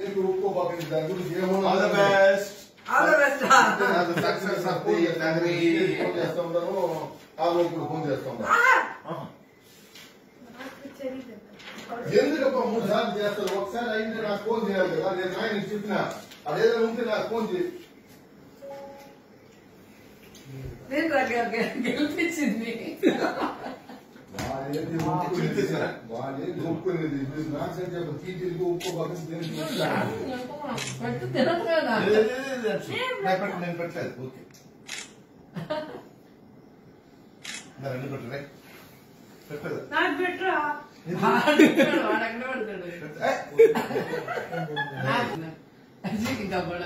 ఒప్పుకోబాకండి దాని గురించి ఏమన్నా all the best all the best అది సక్సెస్ ఫోన్ చేస్తాను ఫోన్ చేస్తా ఉన్నాను ఆ రోజు కూడా ఫోన్ చేస్తా ఉన్నాను ఎందుకప్ప మూడు సార్లు చేస్తారు ఒకసారి అయింది నాకు ఫోన్ చేయాలి కదా నేను ఆయన చెప్పిన అదేదో ఉంటే నాకు ఫోన్ చేయి నేను దగ్గర గెలిపించింది నేను పెట్ట నేను పెట్టలేదు ఓకే మరి అన్ని పెట్టలే పెట్టలేదు నాకు పెట్టరా వాడు వాడు ఎక్కడ పడతాడు అజీకి కబడ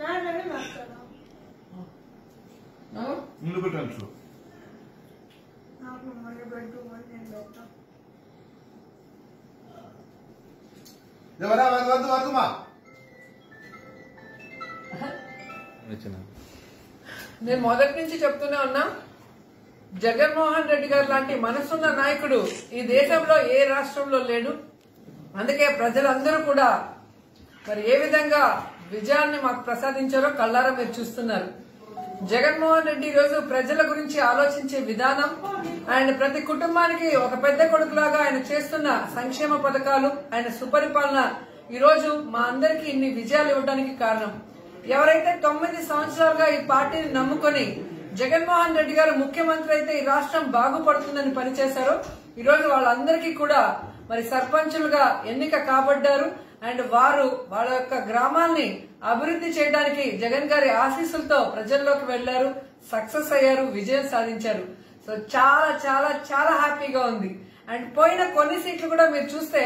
నాకనే మాట్లాడా ముందు పెట్టాను చూ నాకు మళ్ళీ నేను పెడతా ఎవరా వద్దు వద్దు వద్దుమా నేను మొదటి నుంచి చెప్తూనే ఉన్నా జగన్మోహన్ రెడ్డి గారు లాంటి మనసున్న నాయకుడు ఈ దేశంలో ఏ రాష్ట్రంలో లేడు? అందుకే ప్రజలందరూ కూడా మరి ఏ విధంగా విజయాన్ని మాకు ప్రసాదించారో కళ్ళారా మీరు చూస్తున్నారు. జగన్మోహన్ రెడ్డి ఈ రోజు ప్రజల గురించి ఆలోచించే విధానం ఆయన ప్రతి కుటుంబానికి ఒక పెద్ద కొడుకులాగా ఆయన చేస్తున్న సంక్షేమ పథకాలు ఆయన సుపరిపాలన ఈ రోజు మా అందరికి ఇన్ని విజయాలు ఇవ్వడానికి కారణం. ఎవరైతే తొమ్మిది సంవత్సరాలుగా ఈ పార్టీని నమ్ముకొని జగన్మోహన్ రెడ్డి గారు ముఖ్యమంత్రి అయితే ఈ రాష్ట్రం బాగుపడుతుందని పనిచేశారో ఈ రోజు వాళ్ళందరికీ కూడా మరి సర్పంచులుగా ఎన్నిక కాబడ్డారు. అండ్ వారు వాళ్ళ యొక్క గ్రామాల్ని అభివృద్ధి చేయడానికి జగన్ గారి ఆశీస్సులతో ప్రజల్లోకి వెళ్ళారు సక్సెస్ అయ్యారు విజయం సాధించారు. సో చాలా చాలా చాలా హ్యాపీగా ఉంది. అండ్ పోయిన కొన్ని సీట్లు కూడా మీరు చూస్తే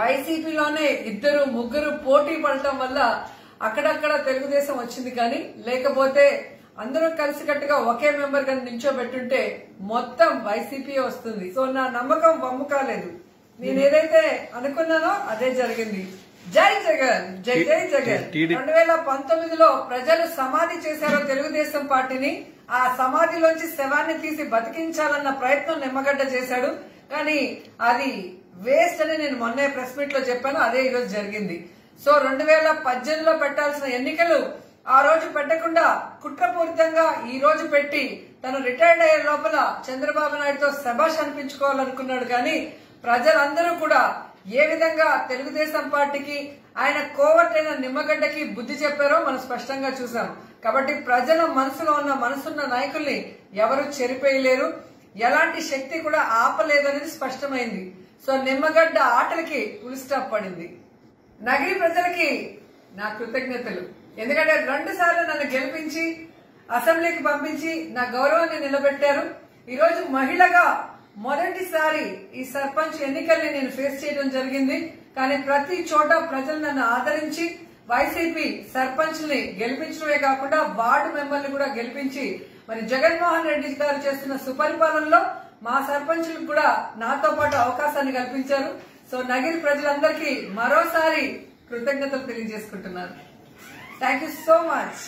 వైసీపీలోనే ఇద్దరు ముగ్గురు పోటీ పడటం వల్ల అక్కడక్కడ తెలుగుదేశం వచ్చింది కానీ లేకపోతే అందరూ కలిసికట్టుగా ఒకే మెంబర్గా నిల్చోబెట్టుంటే మొత్తం వైసీపీ వస్తుంది. సో నా నమ్మకం వమ్ము కాలేదు నేను ఏదైతే అనుకున్నానో అదే జరిగింది. జై జగన్ జై జై జగన్. రెండు వేల పంతొమ్మిదిలో ప్రజలు సమాధి చేశారో తెలుగుదేశం పార్టీని. ఆ సమాధిలోంచి శవాన్ని తీసి బతికించాలన్న ప్రయత్నం నిమ్మగడ్డ చేశాడు. కానీ అది వేస్ట్ అని నేను మొన్నే ప్రెస్ మీట్లో చెప్పాను అదే ఈ రోజు జరిగింది. సో రెండు వేల పద్దెనిమిదిలో పెట్టాల్సిన ఎన్నికలు ఆ రోజు పెట్టకుండా కుట్రపూరితంగా ఈ రోజు పెట్టి తను రిటైర్డ్ అయ్యే లోపల చంద్రబాబు నాయుడుతో శభాష్ అనిపించుకోవాలనుకున్నాడు. కానీ ప్రజలందరూ కూడా ఏ విధంగా తెలుగుదేశం పార్టీకి ఆయన కోవట్లైన నిమ్మగడ్డకి బుద్ధి చెప్పారో మనం స్పష్టంగా చూసాం కాబట్టి ప్రజల మనసులో ఉన్న మనసున్న నాయకుల్ని ఎవరు చెరిపేయలేరు. ఎలాంటి శక్తి కూడా ఆపలేదనేది స్పష్టమైంది. సో నిమ్మగడ్డ ఆటలకి ఫుల్ స్టాప్ పడింది. నగరి ప్రజలకి నా కృతజ్ఞతలు. ఎందుకంటే రెండు సార్లు నన్ను గెలిపించి అసెంబ్లీకి పంపించి నా గౌరవాన్ని నిలబెట్టారు. ఈరోజు మహిళగా మొదటిసారి ఈ సర్పంచ్ ఎన్నికల్ని నేను ఫేస్ చేయడం జరిగింది. కానీ ప్రతి చోట ప్రజలు నన్ను ఆదరించి వైసీపీ సర్పంచ్ని గెలిపించడమే కాకుండా వార్డు మెంబర్ని కూడా గెలిపించి మరి జగన్మోహన్ రెడ్డి గారు చేస్తున్న సుపరిపాలనలో మా సర్పంచ్లకు కూడా నాతో పాటు అవకాశాన్ని కల్పించారు. సో నగిరి ప్రజలందరికీ మరోసారి కృతజ్ఞతలు తెలియజేసుకుంటున్నారు థ్యాంక్ యూ సో మచ్